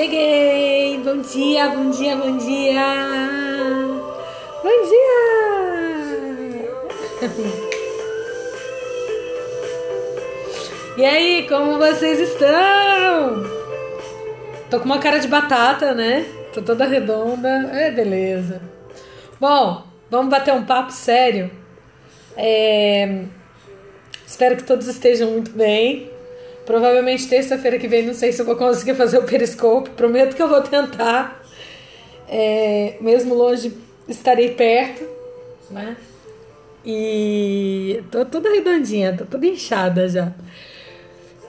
Cheguei! Bom dia, bom dia, bom dia! Bom dia! E aí, como vocês estão? Tô com uma cara de batata, né? Tô toda redonda. É, beleza. Bom, vamos bater um papo sério. É... Espero que todos estejam muito bem. Provavelmente terça-feira que vem, não sei se eu vou conseguir fazer o periscope. Prometo que eu vou tentar. É... Mesmo longe, estarei perto, né? E tô toda redondinha, tô toda inchada já.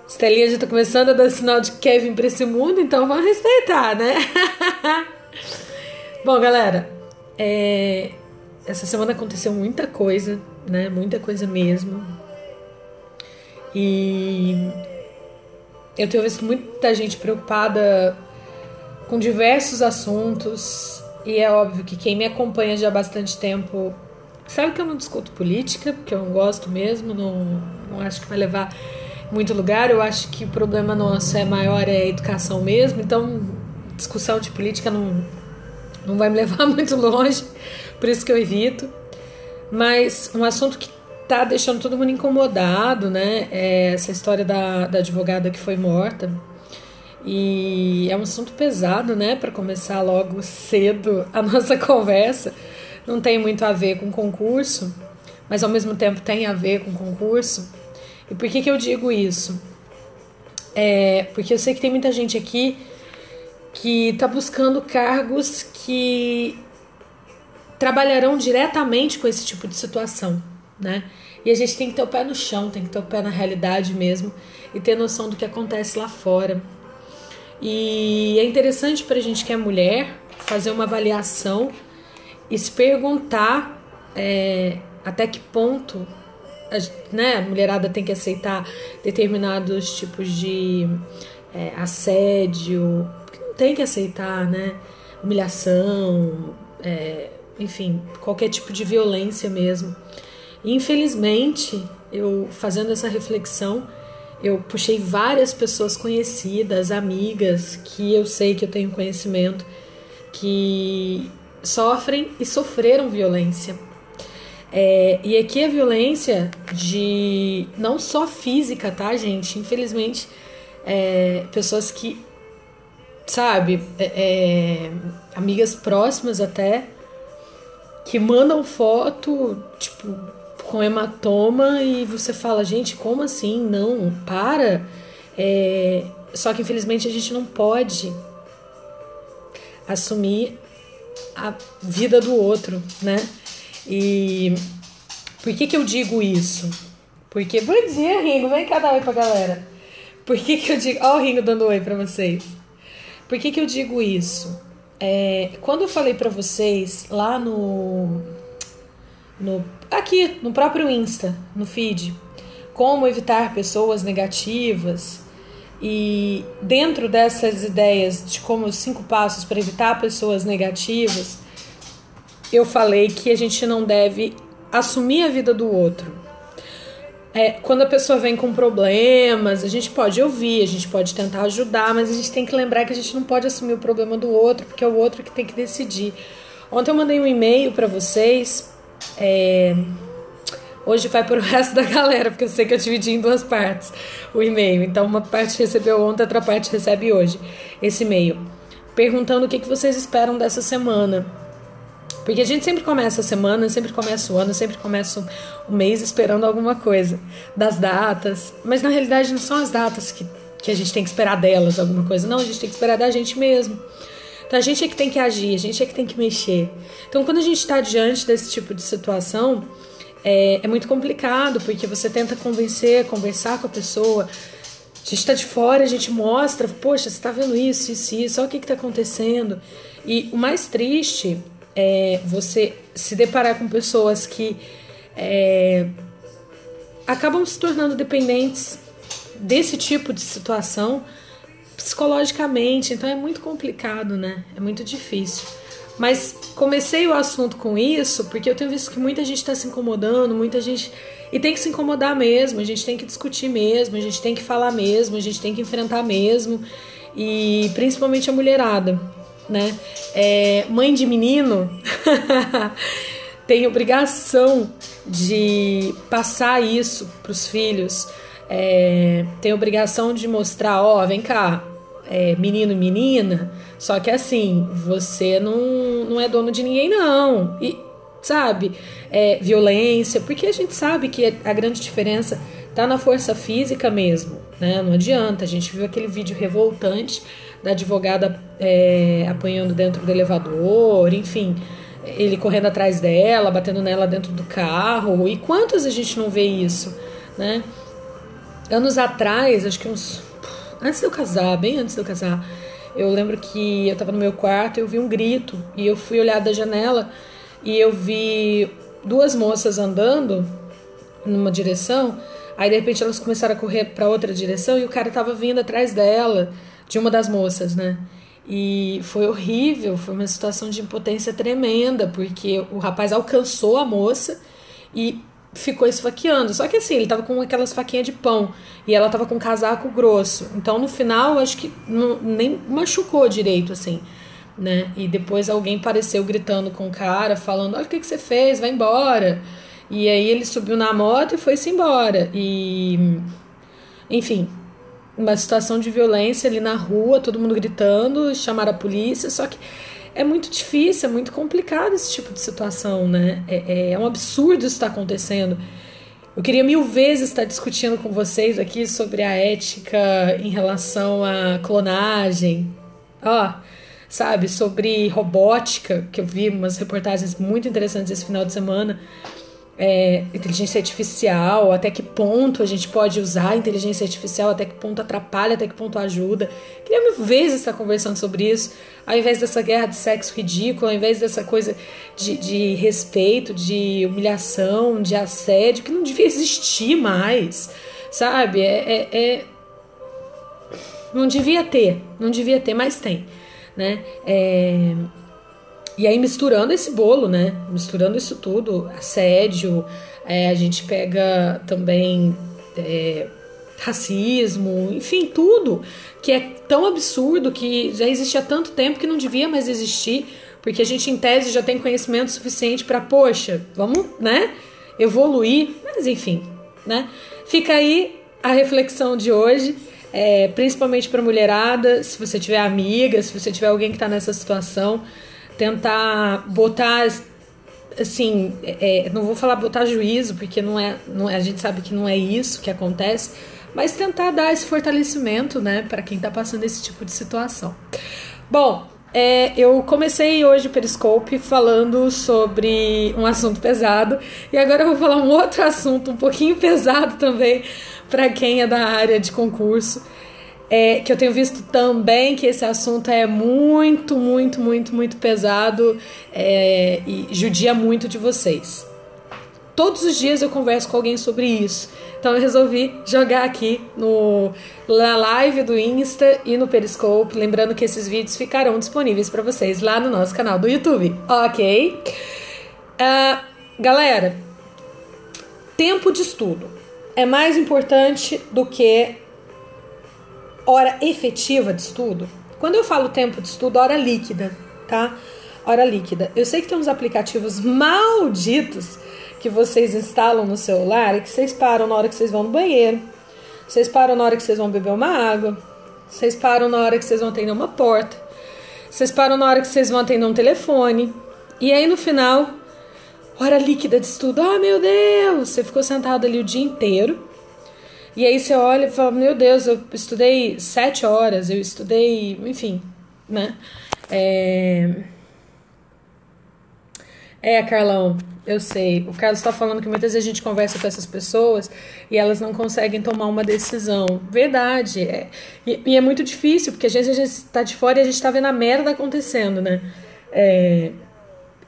Estelinha já tá começando a dar sinal de Kevin pra esse mundo, então vamos respeitar, né? Bom, galera, é... essa semana aconteceu muita coisa, né? Muita coisa mesmo. E eu tenho visto muita gente preocupada com diversos assuntos. E é óbvio que quem me acompanha já há bastante tempo sabe que eu não discuto política, porque eu não gosto mesmo, não, não acho que vai levar muito lugar. Eu acho que o problema nosso é maior é a educação mesmo. Então, discussão de política não, não vai me levar muito longe, por isso que eu evito. Mas um assunto que tá deixando todo mundo incomodado, né? É essa história da, da advogada que foi morta. E é um assunto pesado, né? Para começar logo cedo a nossa conversa. Não tem muito a ver com concurso, mas ao mesmo tempo tem a ver com concurso. E por que, que eu digo isso? É porque eu sei que tem muita gente aqui que está buscando cargos que trabalharão diretamente com esse tipo de situação, né? E a gente tem que ter o pé no chão, tem que ter o pé na realidade mesmo e ter noção do que acontece lá fora. E é interessante para a gente que é mulher fazer uma avaliação e se perguntar é, até que ponto a, né, a mulherada tem que aceitar determinados tipos de é, assédio, não tem que aceitar, né? Humilhação, é, enfim, qualquer tipo de violência mesmo. Infelizmente, eu fazendo essa reflexão, eu puxei várias pessoas conhecidas, amigas, que eu sei que eu tenho conhecimento, que sofrem e sofreram violência é, e aqui a violência de não só física, tá, gente? Infelizmente, é, pessoas que, sabe, é, é, amigas próximas até, que mandam foto, tipo, com hematoma e você fala, gente, como assim? Não, para. É, só que infelizmente a gente não pode assumir a vida do outro, né? E por que, que eu digo isso? Porque, bom dia, Ringo, vem cá dar oi pra galera. Por que, que eu digo. Ó, o Ringo dando oi pra vocês. Por que, que eu digo isso? É, quando eu falei para vocês lá no, no. Aqui, no próprio Insta, no feed, como evitar pessoas negativas. E dentro dessas ideias de como os cinco passos para evitar pessoas negativas, eu falei que a gente não deve assumir a vida do outro. É, quando a pessoa vem com problemas, a gente pode ouvir, a gente pode tentar ajudar, mas a gente tem que lembrar que a gente não pode assumir o problema do outro, porque é o outro que tem que decidir. Ontem eu mandei um e-mail para vocês. É, hoje vai para o resto da galera, porque eu sei que eu dividi em duas partes o e-mail. Então, uma parte recebeu ontem, outra parte recebe hoje esse e-mail. Perguntando o que, que vocês esperam dessa semana. Porque a gente sempre começa a semana, sempre começa o ano, sempre começa o mês esperando alguma coisa das datas. Mas na realidade não são as datas que, que a gente tem que esperar delas alguma coisa. Não, a gente tem que esperar da gente mesmo. Então a gente é que tem que agir, a gente é que tem que mexer. Então quando a gente está diante desse tipo de situação, é, é muito complicado, porque você tenta convencer, conversar com a pessoa. A gente está de fora, a gente mostra, poxa, você está vendo isso, isso, isso, olha o que está acontecendo. E o mais triste é, você se deparar com pessoas que é, acabam se tornando dependentes desse tipo de situação psicologicamente. Então é muito complicado, né? É muito difícil. Mas comecei o assunto com isso porque eu tenho visto que muita gente está se incomodando, muita gente. E tem que se incomodar mesmo, a gente tem que discutir mesmo, a gente tem que falar mesmo, a gente tem que enfrentar mesmo. E principalmente a mulherada, né? É, mãe de menino tem obrigação de passar isso para os filhos, é, tem obrigação de mostrar: ó, vem cá, é, menino e menina, só que assim, você não, não é dono de ninguém, não. E, sabe, é, violência, porque a gente sabe que a grande diferença tá na força física mesmo, né? Não adianta. A gente viu aquele vídeo revoltante da advogada é, apanhando dentro do elevador, enfim, ele correndo atrás dela, batendo nela dentro do carro. E quantos a gente não vê isso, né? Anos atrás, acho que uns. Antes de eu casar, bem antes de eu casar, eu lembro que eu tava no meu quarto e eu vi um grito. E eu fui olhar da janela e eu vi duas moças andando numa direção. Aí de repente elas começaram a correr para outra direção e o cara tava vindo atrás dela, de uma das moças, né? E foi horrível, foi uma situação de impotência tremenda, porque o rapaz alcançou a moça e ficou esfaqueando. Só que assim, ele tava com aquelas faquinhas de pão e ela tava com um casaco grosso. Então no final, acho que não, nem machucou direito, assim, né? E depois alguém apareceu gritando com o cara, falando: Olha o que, que você fez, vai embora. E aí ele subiu na moto e foi-se embora. E. Enfim, uma situação de violência ali na rua, todo mundo gritando, chamaram a polícia, só que é muito difícil, é muito complicado esse tipo de situação, né? É, é, é um absurdo isso estar acontecendo. Eu queria mil vezes estar discutindo com vocês aqui sobre a ética em relação à clonagem. Ó, sabe, sobre robótica, que eu vi umas reportagens muito interessantes esse final de semana é, inteligência artificial, até que ponto a gente pode usar a inteligência artificial, até que ponto atrapalha, até que ponto ajuda. Queria mil vezes estar conversando sobre isso, ao invés dessa guerra de sexo ridículo, ao invés dessa coisa de, de respeito, de humilhação, de assédio, que não devia existir mais, sabe? É, é, é... Não devia ter, não devia ter, mas tem, né? É... E aí misturando esse bolo, né? Misturando isso tudo, assédio, é, a gente pega também é, racismo, enfim, tudo que é tão absurdo que já existe há tanto tempo que não devia mais existir, porque a gente em tese já tem conhecimento suficiente para, poxa, vamos, né? Evoluir, mas enfim, né? Fica aí a reflexão de hoje. É, principalmente para mulherada, se você tiver amiga, se você tiver alguém que está nessa situação, tentar botar assim, é, não vou falar botar juízo, porque não é, não é, a gente sabe que não é isso que acontece, mas tentar dar esse fortalecimento, né, para quem está passando esse tipo de situação. Bom, é, eu comecei hoje o Periscope falando sobre um assunto pesado e agora eu vou falar um outro assunto um pouquinho pesado também para quem é da área de concurso é, que eu tenho visto também que esse assunto é muito, muito, muito, muito pesado é, e judia muito de vocês. Todos os dias eu converso com alguém sobre isso. Então eu resolvi jogar aqui no, na live do Insta e no Periscope. Lembrando que esses vídeos ficarão disponíveis para vocês lá no nosso canal do YouTube, ok? Uh, galera, tempo de estudo é mais importante do que hora efetiva de estudo, quando eu falo tempo de estudo, hora líquida, tá? Hora líquida. Eu sei que tem uns aplicativos malditos que vocês instalam no celular e que vocês param na hora que vocês vão no banheiro, vocês param na hora que vocês vão beber uma água, vocês param na hora que vocês vão atender uma porta, vocês param na hora que vocês vão atender um telefone, e aí no final, hora líquida de estudo, oh meu Deus, você ficou sentado ali o dia inteiro e aí você olha e fala, meu Deus, eu estudei sete horas, eu estudei, enfim, né? É, é Carlão, eu sei. O Carlos está falando que muitas vezes a gente conversa com essas pessoas e elas não conseguem tomar uma decisão. Verdade. É, e, e, é muito difícil, porque às vezes a gente está de fora e a gente está vendo a merda acontecendo, né? É,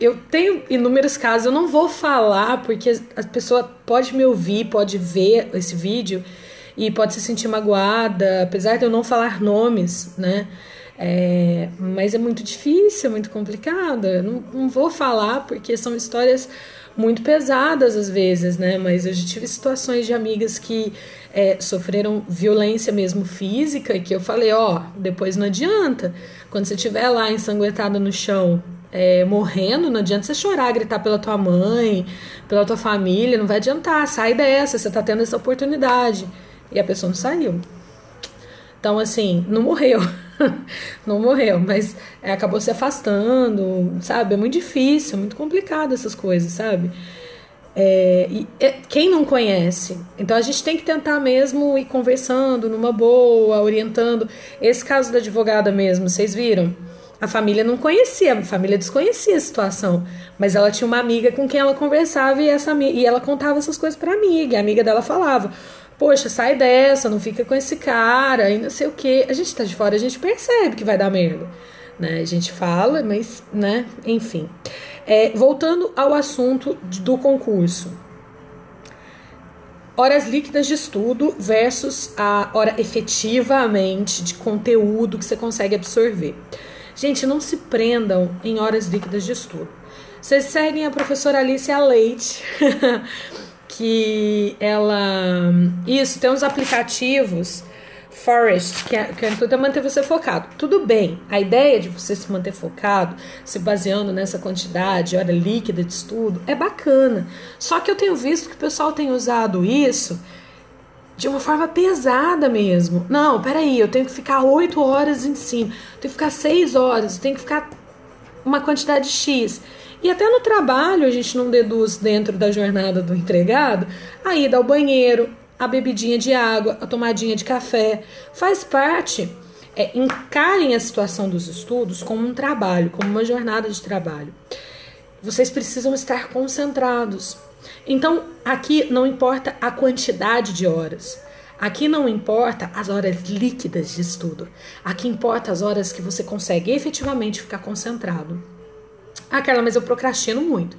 eu tenho inúmeros casos, eu não vou falar porque a pessoa pode me ouvir, pode ver esse vídeo e pode se sentir magoada, apesar de eu não falar nomes, né? É, mas é muito difícil, é muito complicado. Não, não vou falar porque são histórias muito pesadas às vezes, né? Mas eu já tive situações de amigas que é, sofreram violência mesmo física e que eu falei, ó, depois não adianta. Quando você estiver lá ensanguentada no chão, é, morrendo, não adianta você chorar, gritar pela tua mãe, pela tua família, não vai adiantar, sai dessa, você tá tendo essa oportunidade. E a pessoa não saiu. Então, assim, não morreu. não morreu, mas é, acabou se afastando, sabe? É muito difícil, é muito complicado essas coisas, sabe? É, e, é, quem não conhece? Então a gente tem que tentar mesmo ir conversando numa boa, orientando. Esse caso da advogada mesmo, vocês viram? A família não conhecia, a família desconhecia a situação, mas ela tinha uma amiga com quem ela conversava e, essa, e ela contava essas coisas para amiga, e a amiga dela falava: Poxa, sai dessa, não fica com esse cara, e não sei o que. A gente tá de fora, a gente percebe que vai dar merda. Né? A gente fala, mas, né, enfim. É, voltando ao assunto do concurso. Horas líquidas de estudo versus a hora efetivamente de conteúdo que você consegue absorver. Gente, não se prendam em horas líquidas de estudo. Vocês seguem a professora Alicia Leite, que ela. Isso, tem uns aplicativos Forest, que é, que é tudo é manter você focado. Tudo bem, a ideia de você se manter focado, se baseando nessa quantidade, hora líquida de estudo, é bacana. Só que eu tenho visto que o pessoal tem usado isso de uma forma pesada mesmo. Não, peraí, eu tenho que ficar oito horas em cima, tenho que ficar seis horas, tenho que ficar uma quantidade X. E até no trabalho a gente não deduz dentro da jornada do empregado a ida ao banheiro, a bebidinha de água, a tomadinha de café. Faz parte. É, encarem a situação dos estudos como um trabalho, como uma jornada de trabalho. Vocês precisam estar concentrados. Então, aqui não importa a quantidade de horas. Aqui não importa as horas líquidas de estudo. Aqui importa as horas que você consegue efetivamente ficar concentrado. Aquela, mas eu procrastino muito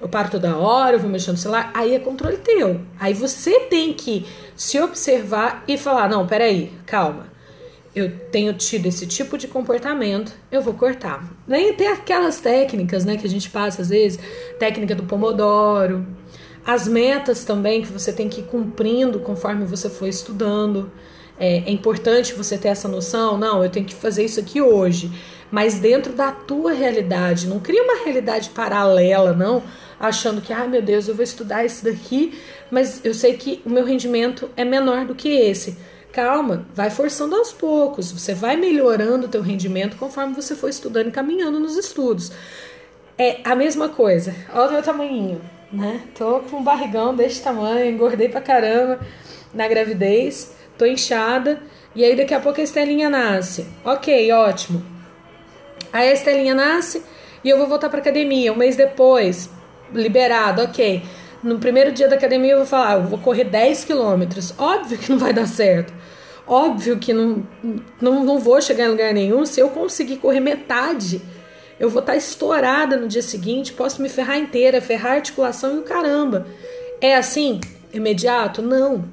eu paro toda hora, eu vou mexendo no celular, aí é controle teu. Aí você tem que se observar e falar: não, peraí, calma. Eu tenho tido esse tipo de comportamento, eu vou cortar. Nem tem aquelas técnicas, né, que a gente passa às vezes, técnica do pomodoro, as metas também que você tem que ir cumprindo conforme você for estudando. É, é importante você ter essa noção, não, eu tenho que fazer isso aqui hoje, mas dentro da tua realidade. Não cria uma realidade paralela, não, achando que, ai meu Deus, eu vou estudar isso daqui, mas eu sei que o meu rendimento é menor do que esse. Calma, vai forçando aos poucos, você vai melhorando o teu rendimento conforme você for estudando e caminhando nos estudos. É a mesma coisa, olha o meu tamanhinho, né? Tô com um barrigão desse tamanho, engordei pra caramba na gravidez, tô inchada, e aí daqui a pouco a Estelinha nasce. Ok, ótimo. Aí a Estelinha nasce e eu vou voltar pra academia. Um mês depois, liberado, ok. No primeiro dia da academia eu vou falar, eu vou correr 10 quilômetros. Óbvio que não vai dar certo. Óbvio que não, não, não vou chegar em lugar nenhum. Se eu conseguir correr metade, eu vou estar estourada no dia seguinte, posso me ferrar inteira, ferrar a articulação e o caramba. É assim? Imediato? Não.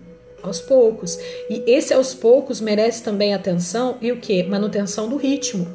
Aos poucos. E esse aos poucos merece também atenção e o que? Manutenção do ritmo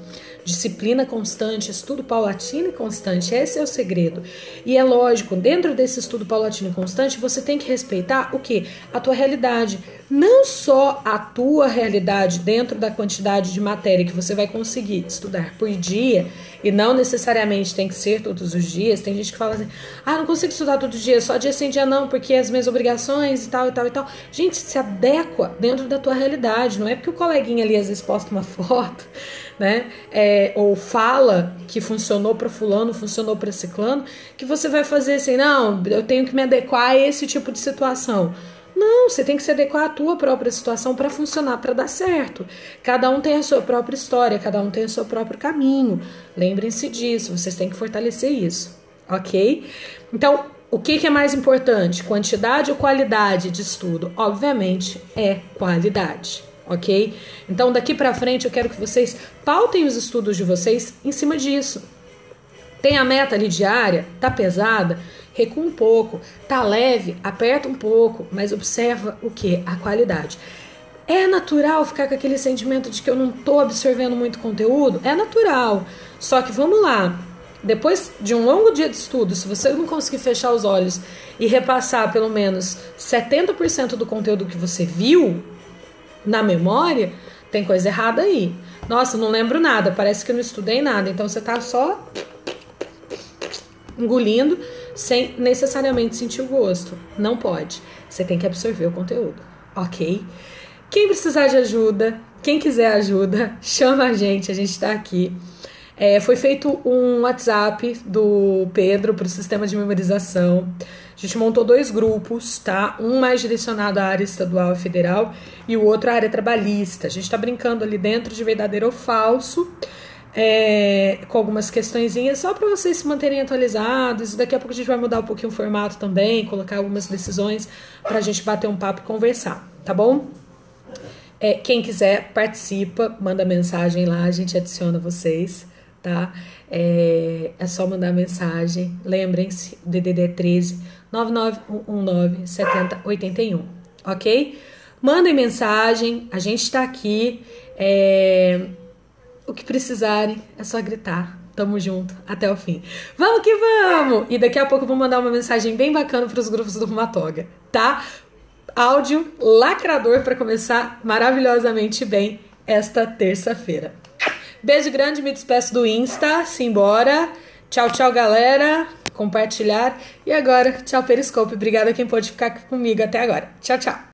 disciplina constante, estudo paulatino e constante. Esse é o segredo. E é lógico, dentro desse estudo paulatino e constante, você tem que respeitar o que? A tua realidade. Não só a tua realidade dentro da quantidade de matéria que você vai conseguir estudar por dia, e não necessariamente tem que ser todos os dias. Tem gente que fala assim: ah, não consigo estudar todo dia, só dia sem dia não, porque as minhas obrigações e tal e tal e tal. Gente, se adequa dentro da tua realidade. Não é porque o coleguinha ali às vezes posta uma foto né? É, ou fala que funcionou para fulano, funcionou para ciclano, que você vai fazer assim, não, eu tenho que me adequar a esse tipo de situação. Não, você tem que se adequar à tua própria situação para funcionar, para dar certo. Cada um tem a sua própria história, cada um tem o seu próprio caminho. Lembrem-se disso, vocês têm que fortalecer isso, ok? Então, o que, que é mais importante, quantidade ou qualidade de estudo? Obviamente é qualidade ok? Então daqui para frente eu quero que vocês pautem os estudos de vocês em cima disso. Tem a meta ali diária? Tá pesada? Recua um pouco. Tá leve? Aperta um pouco, mas observa o que? A qualidade. É natural ficar com aquele sentimento de que eu não tô absorvendo muito conteúdo? É natural. Só que vamos lá. Depois de um longo dia de estudo, se você não conseguir fechar os olhos e repassar pelo menos 70% do conteúdo que você viu na memória, tem coisa errada aí. Nossa, não lembro nada, parece que não estudei nada. Então você tá só engolindo sem necessariamente sentir o gosto. Não pode. Você tem que absorver o conteúdo, ok? Quem precisar de ajuda, quem quiser ajuda, chama a gente, a gente tá aqui. É, foi feito um WhatsApp do Pedro para o sistema de memorização. A gente montou dois grupos, tá? Um mais direcionado à área estadual e federal e o outro à área trabalhista. A gente está brincando ali dentro de verdadeiro ou falso. É, com algumas questõezinhas só para vocês se manterem atualizados. Daqui a pouco a gente vai mudar um pouquinho o formato também, colocar algumas decisões para a gente bater um papo e conversar, tá bom? É, quem quiser participa, manda mensagem lá, a gente adiciona vocês tá? É, é só mandar mensagem. Lembrem-se, DDD 13 9919 7081, ok? Mandem mensagem, a gente está aqui. É, o que precisarem, é só gritar. Tamo junto, até o fim. Vamos que vamos! E daqui a pouco eu vou mandar uma mensagem bem bacana para os grupos do Rumatoga, tá? Áudio lacrador para começar maravilhosamente bem esta terça-feira. Beijo grande, me despeço do Insta, simbora. Tchau, tchau, galera. Compartilhar. E agora, tchau, Periscope. Obrigada quem pôde ficar comigo até agora. Tchau, tchau.